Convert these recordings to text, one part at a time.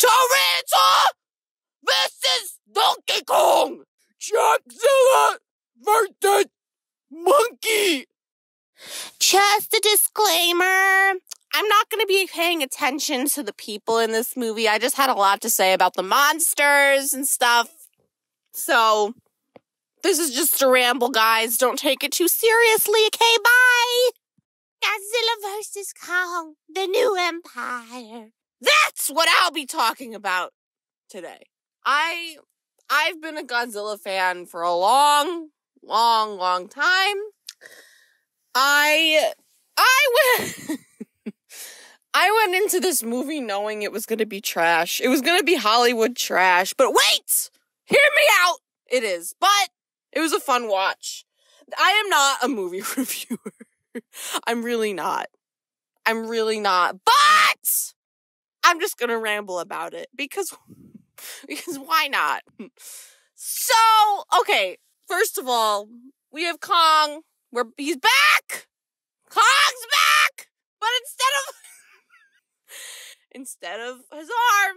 Tarantula versus Donkey Kong. Jackzilla versus Monkey. Just a disclaimer. I'm not going to be paying attention to the people in this movie. I just had a lot to say about the monsters and stuff. So, this is just a ramble, guys. Don't take it too seriously, okay? Bye! Godzilla vs. Kong, the new empire. That's what I'll be talking about today. I I've been a Godzilla fan for a long, long, long time. I I went I went into this movie knowing it was going to be trash. It was going to be Hollywood trash. But wait! Hear me out! It is. But it was a fun watch. I am not a movie reviewer. I'm really not. I'm really not. But I'm just going to ramble about it because because why not? So, okay, first of all, we have Kong. Where he's back. Kong's back. But instead of instead of his arm,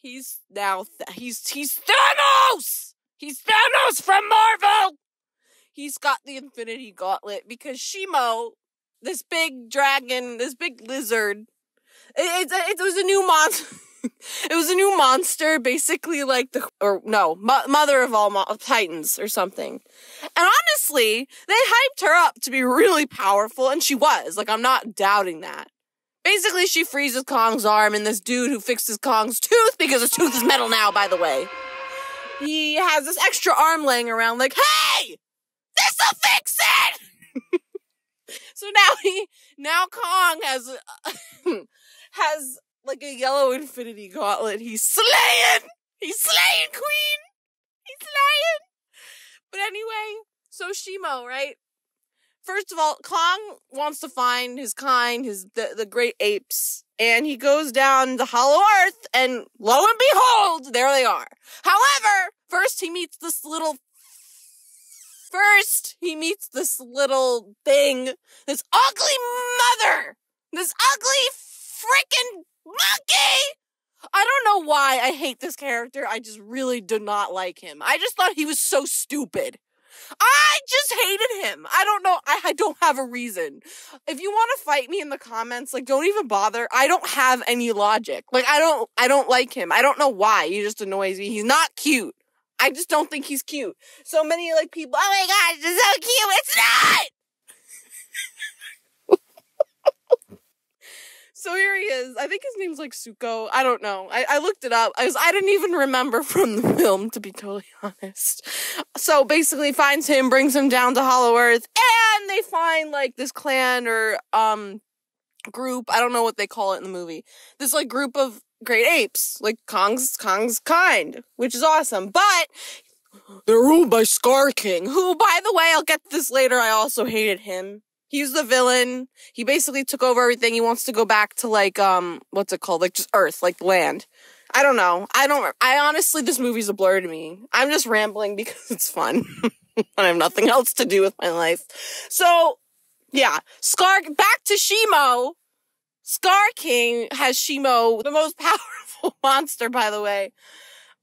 he's now th- he's he's Thanos. He's Thanos from Marvel. He's got the Infinity Gauntlet because Shimo, this big dragon, this big lizard, it, it, it was a new monster. it was a new monster, basically like the or no mo- mother of all mo- titans or something. And honestly, they hyped her up to be really powerful, and she was. Like I'm not doubting that. Basically, she freezes Kong's arm, and this dude who fixes Kong's tooth because his tooth is metal now, by the way. He has this extra arm laying around, like, hey, this'll fix it. so now he, now Kong has, has like a yellow infinity gauntlet. He's slaying! He's slaying, queen! He's slaying! But anyway, so Shimo, right? First of all, Kong wants to find his kind, his the, the great apes, and he goes down the hollow earth, and lo and behold, there they are. However, first he meets this little First, he meets this little thing, this ugly mother, this ugly freaking monkey. I don't know why I hate this character. I just really do not like him. I just thought he was so stupid. I just hated him. I don't know. I, I don't have a reason. If you want to fight me in the comments, like don't even bother. I don't have any logic. Like I don't I don't like him. I don't know why. He just annoys me. He's not cute. I just don't think he's cute. So many like people, oh my gosh, it's so cute. It's not. So here he is. I think his name's like Suko. I don't know. I, I looked it up. I was I didn't even remember from the film to be totally honest. So basically finds him, brings him down to Hollow Earth, and they find like this clan or um group. I don't know what they call it in the movie. This like group of great apes, like Kong's Kong's kind, which is awesome. But they're ruled by Skar King, who by the way, I'll get this later, I also hated him. He's the villain. He basically took over everything. He wants to go back to like um what's it called? Like just Earth, like land. I don't know. I don't I honestly this movie's a blur to me. I'm just rambling because it's fun. and I have nothing else to do with my life. So, yeah, Skar back to Shimo. Skar King has Shimo, the most powerful monster by the way,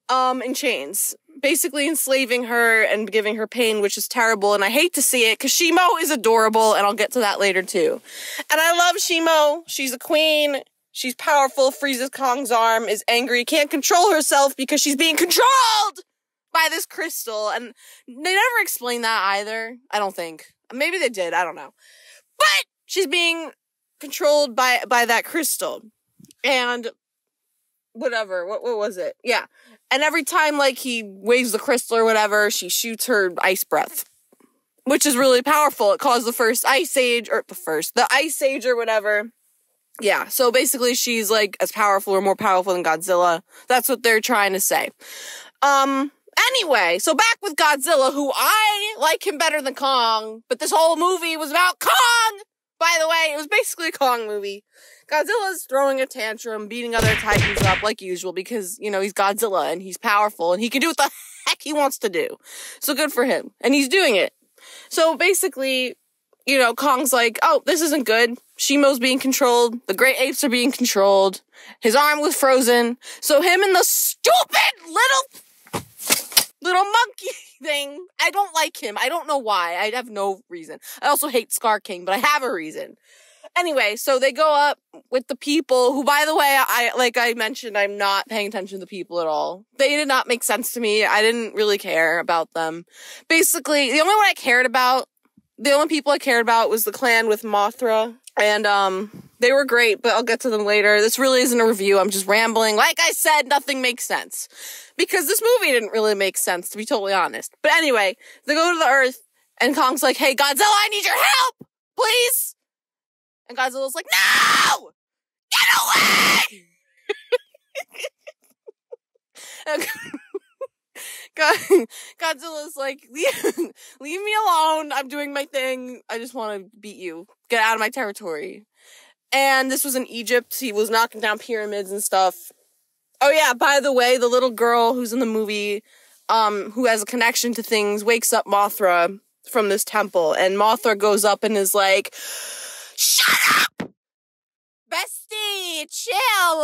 um in chains basically enslaving her and giving her pain, which is terrible. And I hate to see it because Shimo is adorable, and I'll get to that later too. And I love Shimo. She's a queen. She's powerful, freezes Kong's arm, is angry, can't control herself because she's being controlled by this crystal. And they never explain that either. I don't think. Maybe they did. I don't know. But she's being controlled by by that crystal. And whatever. What what was it? Yeah. And every time like he waves the crystal or whatever, she shoots her ice breath. Which is really powerful. It caused the first ice age or the first the ice age or whatever. Yeah, so basically she's like as powerful or more powerful than Godzilla. That's what they're trying to say. Um anyway, so back with Godzilla who I like him better than Kong, but this whole movie was about Kong. By the way, it was basically a Kong movie. Godzilla's throwing a tantrum, beating other titans up like usual because, you know, he's Godzilla and he's powerful and he can do what the heck he wants to do. So good for him. And he's doing it. So basically, you know, Kong's like, oh, this isn't good. Shimo's being controlled. The great apes are being controlled. His arm was frozen. So him and the stupid little little monkey thing. I don't like him. I don't know why. I have no reason. I also hate Skar King, but I have a reason. Anyway, so they go up with the people who, by the way, I, like I mentioned, I'm not paying attention to the people at all. They did not make sense to me. I didn't really care about them. Basically, the only one I cared about, the only people I cared about was the clan with Mothra. And, um, they were great, but I'll get to them later. This really isn't a review. I'm just rambling. Like I said, nothing makes sense. Because this movie didn't really make sense, to be totally honest. But anyway, they go to the Earth, and Kong's like, hey, Godzilla, I need your help! Please! And Godzilla's like, no! Get away! God, Godzilla's like, leave, leave me alone. I'm doing my thing. I just want to beat you. Get out of my territory. And this was in Egypt. He was knocking down pyramids and stuff. Oh yeah, by the way, the little girl who's in the movie, um, who has a connection to things, wakes up Mothra from this temple, and Mothra goes up and is like, Shut up! Bestie, chill!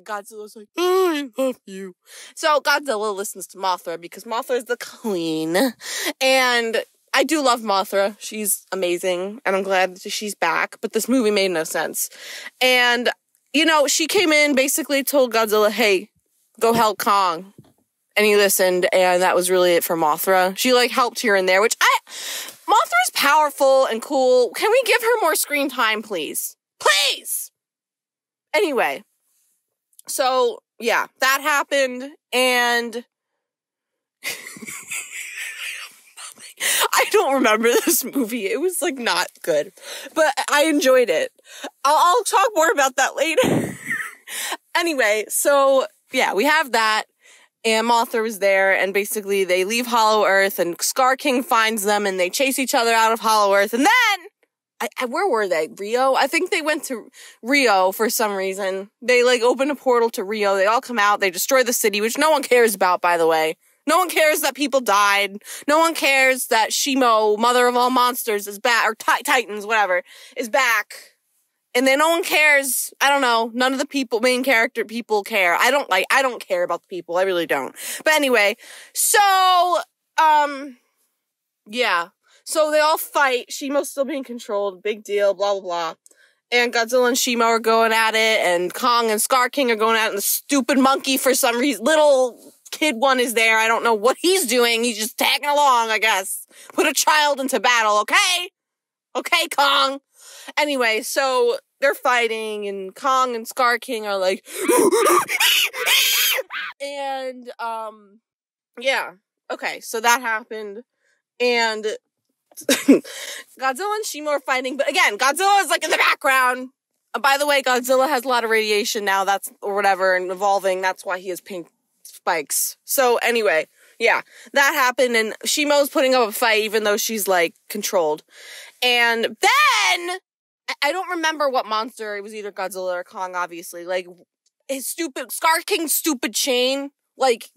Godzilla's like, I love you. So Godzilla listens to Mothra because Mothra is the queen. And I do love Mothra. She's amazing. And I'm glad that she's back. But this movie made no sense. And, you know, she came in, basically told Godzilla, hey, go help Kong and he listened and that was really it for Mothra. She like helped here and there, which I Mothra's powerful and cool. Can we give her more screen time, please? Please! Anyway, so yeah, that happened, and I don't remember this movie. It was like not good, but I enjoyed it. I'll, I'll talk more about that later. anyway, so yeah, we have that and Mothra was there, and basically they leave Hollow Earth, and Skar King finds them, and they chase each other out of Hollow Earth, and then I, I, where were they? Rio? I think they went to Rio for some reason. They like open a portal to Rio. They all come out. They destroy the city, which no one cares about, by the way. No one cares that people died. No one cares that Shimo, mother of all monsters, is back, or t- Titans, whatever, is back and then no one cares. I don't know. None of the people, main character people care. I don't like, I don't care about the people. I really don't. But anyway, so, um, yeah. So they all fight. Shimo's still being controlled. Big deal. Blah, blah, blah. And Godzilla and Shimo are going at it, and Kong and Skar King are going at it, and the stupid monkey for some reason, little kid one is there. I don't know what he's doing. He's just tagging along, I guess. Put a child into battle, okay? Okay, Kong. Anyway, so they're fighting and Kong and Skar King are like and um yeah. Okay, so that happened and Godzilla and Shimo are fighting, but again, Godzilla is like in the background. Uh, by the way, Godzilla has a lot of radiation now, that's or whatever, and evolving. That's why he has pink spikes. So anyway, yeah, that happened, and Shimo's putting up a fight, even though she's like controlled. And then I don't remember what monster. It was either Godzilla or Kong, obviously. Like his stupid Skar King's stupid chain. Like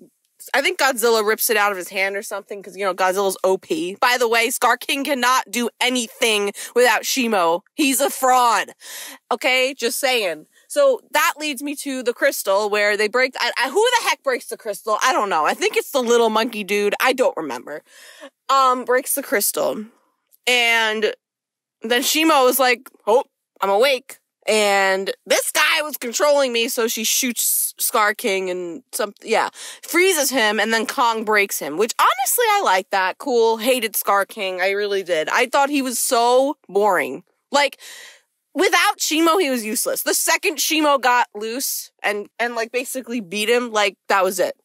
I think Godzilla rips it out of his hand or something because you know Godzilla's OP. By the way, Skar King cannot do anything without Shimo. He's a fraud. Okay, just saying. So that leads me to the crystal where they break. I, I, who the heck breaks the crystal? I don't know. I think it's the little monkey dude. I don't remember. Um, breaks the crystal, and then Shimo was like, "Oh, I'm awake." And this guy was controlling me, so she shoots Skar King and some, yeah, freezes him, and then Kong breaks him, which honestly I like that. Cool. Hated Skar King. I really did. I thought he was so boring. Like, without Shimo, he was useless. The second Shimo got loose and, and like basically beat him, like, that was it.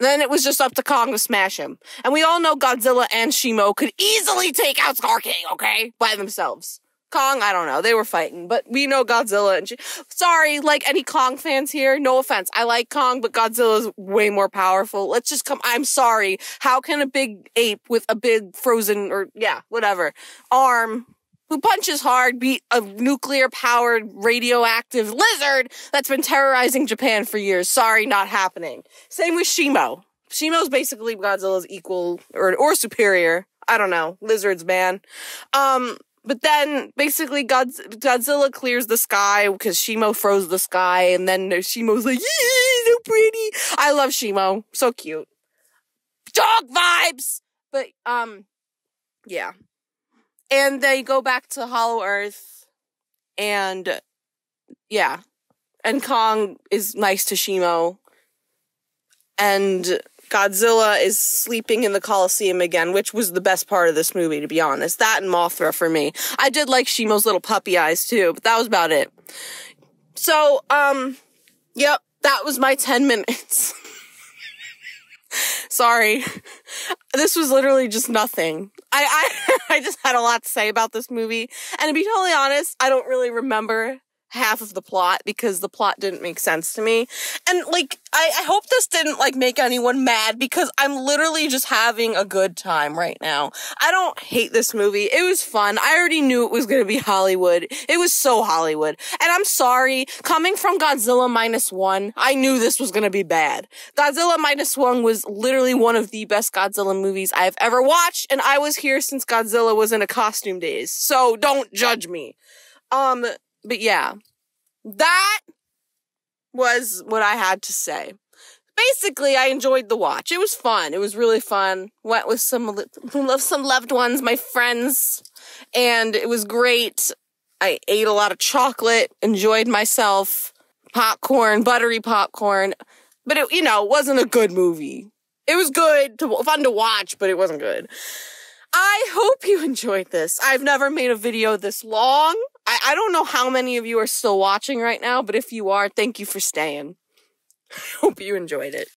Then it was just up to Kong to smash him. And we all know Godzilla and Shimo could easily take out Skar King, okay? By themselves. Kong, I don't know. They were fighting, but we know Godzilla and Sh- sorry, like any Kong fans here, no offense. I like Kong, but Godzilla's way more powerful. Let's just come. I'm sorry. How can a big ape with a big frozen or yeah, whatever arm who punches hard beat a nuclear powered radioactive lizard that's been terrorizing Japan for years. Sorry, not happening. Same with Shimo. Shimo's basically Godzilla's equal or or superior. I don't know. Lizards, man. Um, but then basically Godz- Godzilla clears the sky because Shimo froze the sky, and then Shimo's like, so pretty. I love Shimo, so cute. Dog vibes. But um, yeah, and they go back to Hollow Earth, and yeah, and Kong is nice to Shimo, and Godzilla is sleeping in the Coliseum again, which was the best part of this movie, to be honest. That and Mothra for me. I did like Shimo's little puppy eyes too, but that was about it. So, um, yep, that was my 10 minutes. Sorry. This was literally just nothing. I, I, I just had a lot to say about this movie. And to be totally honest, I don't really remember half of the plot because the plot didn't make sense to me. And like, I, I hope this didn't like make anyone mad because I'm literally just having a good time right now. I don't hate this movie. It was fun. I already knew it was going to be Hollywood. It was so Hollywood. And I'm sorry, coming from Godzilla minus one, I knew this was going to be bad. Godzilla minus one was literally one of the best Godzilla movies I've ever watched. And I was here since Godzilla was in a costume days. So don't judge me. Um, but yeah, that was what I had to say. Basically, I enjoyed the watch. It was fun. It was really fun. Went with some some loved ones, my friends, and it was great. I ate a lot of chocolate, enjoyed myself, popcorn, buttery popcorn, but it you know wasn't a good movie. It was good, to, fun to watch, but it wasn't good. I hope you enjoyed this. I've never made a video this long. I, I don't know how many of you are still watching right now, but if you are, thank you for staying. I hope you enjoyed it.